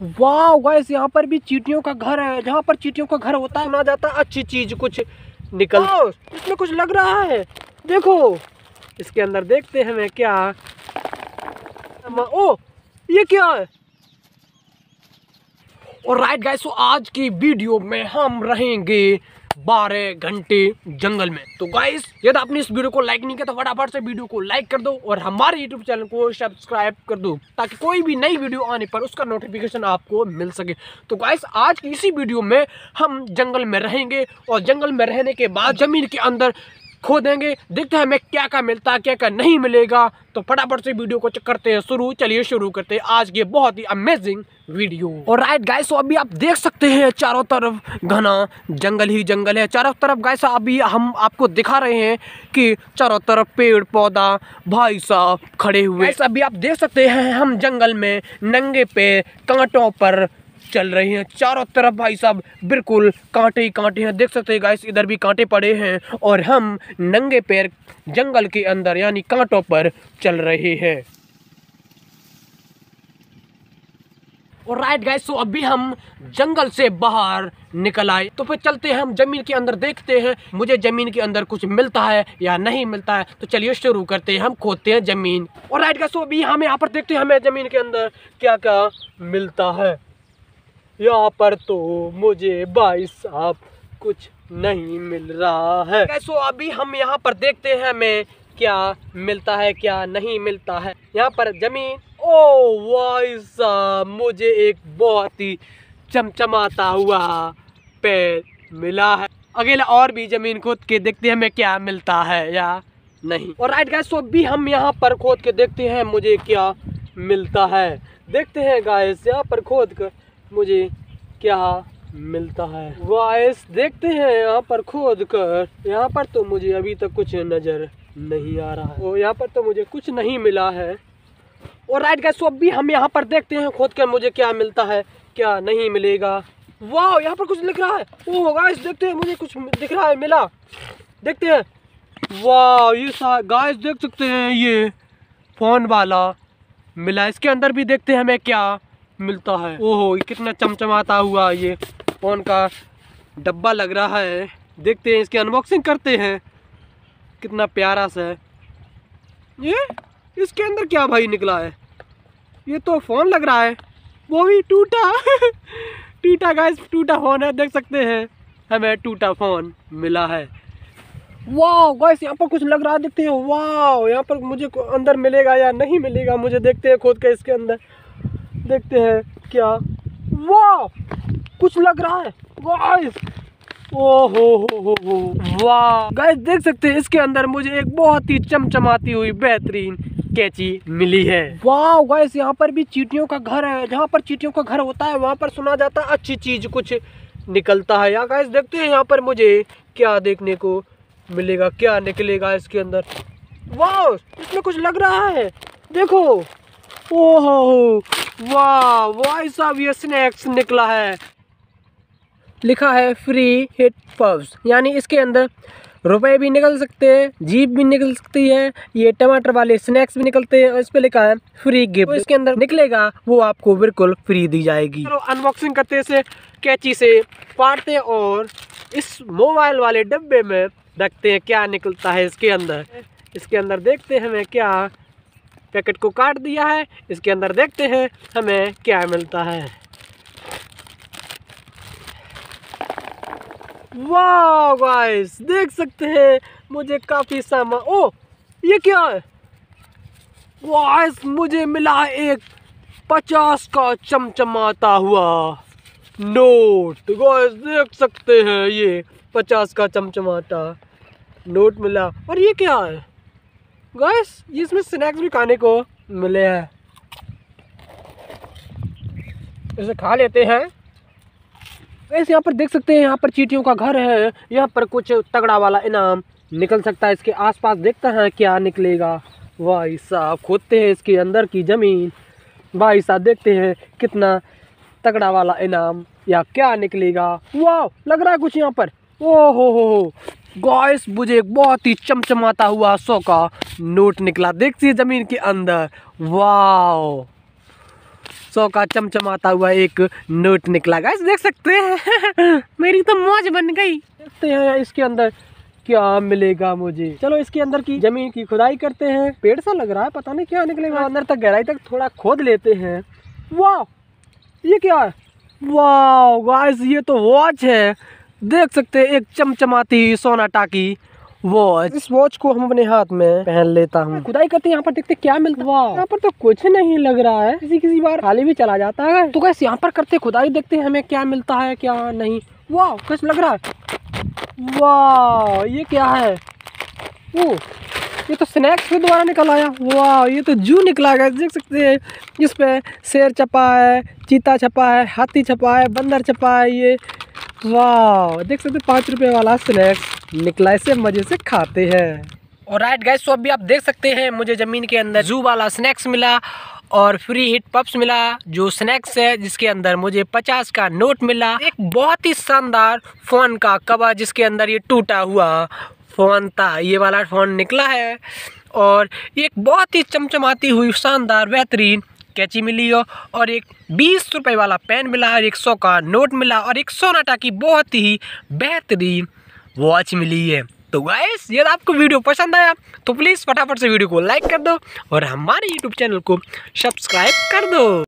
वाह गाइस यहाँ पर भी चीटियों का घर है। जहाँ पर चीटियों का घर होता है सुना जाता है अच्छी चीज़ कुछ निकल इसमें कुछ लग रहा है। देखो इसके अंदर देखते हैं मैं क्या ओ ये क्या है? और राइट गाइस तो आज की वीडियो में हम रहेंगे बारह घंटे जंगल में। तो गाइस यदि आपने इस वीडियो को लाइक नहीं किया तो फटाफट से वीडियो को लाइक कर दो और हमारे यूट्यूब चैनल को सब्सक्राइब कर दो, ताकि कोई भी नई वीडियो आने पर उसका नोटिफिकेशन आपको मिल सके। तो गाइस आज की इसी वीडियो में हम जंगल में रहेंगे और जंगल में रहने के बाद ज़मीन के अंदर खोदेंगे देखते हैं हमें क्या क्या मिलता है क्या क्या नहीं मिलेगा। तो फटाफट से वीडियो को करते हैं, शुरू, चलिए शुरू करते हैं। आज के बहुत ही अमेजिंग वीडियो और राइट गाइस अभी आप देख सकते हैं चारों तरफ़ घना जंगल ही जंगल है। चारों तरफ़ गाइस अभी हम आपको दिखा रहे हैं कि चारों तरफ़ पेड़, पौधा, भाई साहब खड़े हुए। अभी आप देख सकते हैं हम जंगल में नंगे पे कांटों पर चल रही हैं चारों तरफ़ भाई साहब। बिल्कुल कांटे ही कांटे हैं। देख सकते हैं गाइस इधर भी कांटे पड़े हैं और हम नंगे पैर जंगल के अंदर यानी कांटों पर चल रहे हैं। और राइट गाइस तो अभी हम जंगल से बाहर निकल आए। तो फिर चलते हैं हम ज़मीन के अंदर, देखते हैं मुझे ज़मीन के अंदर कुछ मिलता है या नहीं मिलता है। तो चलिए शुरू करते हैं, हम खोदते हैं ज़मीन। और राइट गाइस तो अभी हम यहाँ पर देखते हैं हमें ज़मीन के अंदर क्या क्या मिलता है। यहाँ पर तो मुझे भाई साहब कुछ नहीं मिल रहा है। कैसो अभी हम यहाँ पर देखते हैं हमें क्या मिलता है, क्या नहीं मिलता है। यहाँ पर ज़मीन, ओ भाई साहब, मुझे एक बहुत ही चमचमाता हुआ पेड़ मिला है। अगला और भी ज़मीन खोद के देखते हैं हमें क्या मिलता है या नहीं। और राइट गाइस तो भी हम यहाँ पर खोद के देखते हैं मुझे क्या मिलता है। देखते हैं गाइस यहाँ पर खोद कर मुझे क्या मिलता है? वाइस देखते हैं यहाँ पर खोद कर। यहाँ पर तो मुझे अभी तक कुछ नज़र नहीं आ रहा है। और यहाँ पर तो मुझे कुछ नहीं मिला है। और राइट गैस अब भी हम यहाँ पर देखते हैं खोद कर मुझे क्या मिलता है, क्या नहीं मिलेगा। वाह यहाँ पर कुछ लिख रहा है। ओह गाइस देखते हैं मुझे कुछ दिख रहा है, मिला। देखते हैं। वाह ये गाइस देख सकते हैं ये फ़ोन वाला। मिला, इसके अंदर भी देखते हैं हमें क्या मिलता है। ओहो कितना चमचमाता हुआ ये। फ़ोन का डब्बा लग रहा है। देखते हैं, इसकी अनबॉक्सिंग करते हैं। कितना प्यारा सा है। ये? इसके अंदर क्या भाई निकला है? ये तो फ़ोन लग रहा है। वो भी टूटा। टूटा गाइस टूटा फ़ोन है, देख सकते हैं। हमें टूटा फ़ोन मिला है। वाह गाइस यहाँ पर कुछ लग रहा है, देखते हैं। वाह यहाँ पर मुझे अंदर मिलेगा या नहीं मिलेगा, मुझे देखते हैं खोद के इसके अंदर। देखते हैं क्या। वाह, कुछ लग रहा है। गाइस ओहो, हो हो हो। वाह। गाइस देख सकते हैं, इसके अंदर मुझे एक बहुत ही चमचमाती हुई बेहतरीन कैची मिली है। वाह गाइस यहाँ पर भी चीटियों का घर है। जहाँ पर चीटियों का घर होता है, वहाँ पर सुना जाता है, अच्छी चीज़ कुछ निकलता है। या गाइस देखते हैं यहाँ पर मुझे क्या देखने को मिलेगा, क्या निकलेगा इसके अंदर। वाह, इसमें कुछ लग रहा है। देखो। ओहो वाह भाई साहब, ये स्नैक्स निकला है। लिखा है फ्री हिट पब्स यानी इसके अंदर रुपए भी निकल सकते हैं, जीप भी निकल सकती है, ये टमाटर वाले स्नैक्स भी निकलते हैं, और इस पे लिखा है फ्री गिफ्ट तो इसके अंदर निकलेगा, वो आपको बिल्कुल फ्री दी जाएगी। तो अनबॉक्सिंग करते से कैची से पाटते और इस मोबाइल वाले डब्बे में रखते हैं क्या निकलता है इसके अंदर। इसके अंदर देखते हैं हमें क्या पैकेट को काट दिया है। इसके अंदर देखते हैं, हमें क्या मिलता है। वाह गाइस, देख सकते हैं, मुझे काफ़ी सामान ओ, ये क्या है? गाइस, मुझे मिला एक पचास का चमचमाता हुआ नोट। गाइस, देख सकते हैं, ये पचास का चमचमाता नोट मिला। और ये क्या है? गैस ये इसमें स्नैक्स भी खाने को मिले हैं। इसे खा लेते हैं। वैसे यहाँ पर देख सकते हैं, यहाँ पर चीटियों का घर है। यहाँ पर कुछ तगड़ा वाला इनाम निकल सकता है। इसके आसपास देखते हैं क्या निकलेगा। भाई साहब, खोदते हैं इसके अंदर की ज़मीन। भाई साहब, देखते हैं कितना तगड़ा वाला इनाम या क्या निकलेगा। वाह लग रहा है कुछ यहाँ पर। ओ हो हो हो। गॉयस मुझे एक बहुत ही चमचमाता हुआ सौ का नोट निकला। देखिए ज़मीन के अंदर। वाह सौ का चमचमाता हुआ एक नोट निकला। गाइस देख सकते हैं। मेरी तो मौज बन गई। देखते हैं इसके अंदर क्या मिलेगा मुझे। चलो इसके अंदर की ज़मीन की खुदाई करते हैं। पेड़ सा लग रहा है पता नहीं क्या निकलेगा। अंदर तक गहराई तक थोड़ा खोद लेते हैं। वाह ये क्या है? वाह गाइस ये तो वॉच है। देख सकते हैं एक चमचमाती सोना टाकी वॉच इस वॉच को हम अपने हाथ में पहन लेता हूँ। खुदाई करते यहाँ पर देखते क्या मिलता है। यहाँ पर तो कुछ नहीं लग रहा है। किसी किसी बार खाली भी चला जाता है। तो कैसे यहाँ पर करते खुदाई देखते हैं हमें क्या मिलता है क्या नहीं। वाह कुछ लग रहा है। वाह ये क्या है? ओ ये तो स्नैक्स भी दोबारा निकल आया। वाह ये तो जू निकला गया देख सकते हैं। इस पे शेर छपा है चीता छपा है हाथी छपा है बंदर छपा है ये वाह, देख सकते पाँच रुपए वाला स्नैक्स निकला इसे मज़े से खाते हैं। और राइट गाइस तो अभी आप देख सकते हैं, मुझे ज़मीन के अंदर जू वाला स्नैक्स मिला और फ्री हिट पप्स मिला, जो स्नैक्स है, जिसके अंदर मुझे पचास का नोट मिला। एक बहुत ही शानदार फ़ोन का कवर जिसके अंदर ये टूटा हुआ फ़ोन था। ये वाला फ़ोन निकला है और एक बहुत ही चमचमाती हुई शानदार बेहतरीन कैची मिली हो, और एक बीस रुपये वाला पेन मिला, और एक सौ का नोट मिला, और एक सौ नाटा की बहुत ही बेहतरीन वॉच मिली है। तो गाइस यदि आपको वीडियो पसंद आया तो प्लीज़ फटाफट से वीडियो को लाइक कर दो, और हमारे यूट्यूब चैनल को सब्सक्राइब कर दो।